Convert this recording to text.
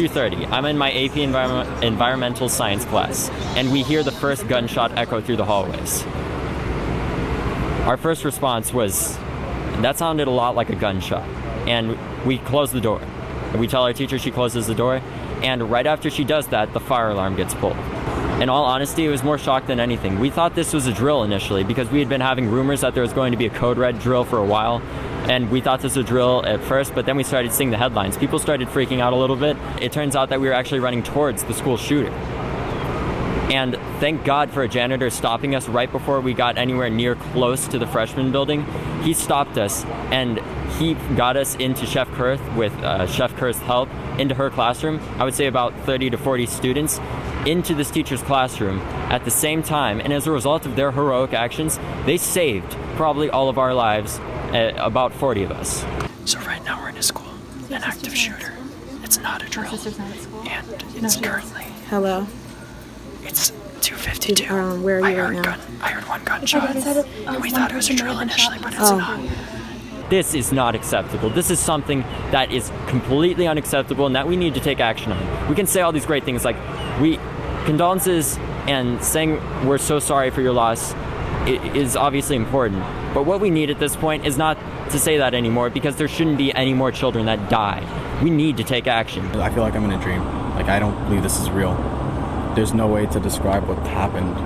2.30. I'm in my AP Environment, Environmental Science class, and we hear the first gunshot echo through the hallways. Our first response was, that sounded a lot like a gunshot. And we close the door. We tell our teacher she closes the door, and right after she does that, the fire alarm gets pulled. In all honesty, it was more shock than anything. We thought this was a drill initially because we had been having rumors that there was going to be a code red drill for a while, and we thought this was a drill at first, but then we started seeing the headlines. People started freaking out a little bit. It turns out that we were actually running towards the school shooter. And thank God for a janitor stopping us right before we got anywhere near close to the freshman building. He stopped us and he got us into Chef Kurth with uh, Chef Kurth's help into her classroom. I would say about 30 to 40 students into this teacher's classroom at the same time. And as a result of their heroic actions, they saved probably all of our lives, uh, about 40 of us. So right now we're in a school, an active shooter. It's not a drill, and it's currently Hello. it's 2:52. Um, where are I you right heard now? gun. I heard one gunshot, and we thought it was a drill initially, but it's Oh. not. This is not acceptable. This is something that is completely unacceptable and that we need to take action on. We can say all these great things like we condolences and saying we're so sorry for your loss is obviously important. But what we need at this point is not to say that anymore because there shouldn't be any more children that die. We need to take action. I feel like I'm in a dream. Like I don't believe this is real. There's no way to describe what happened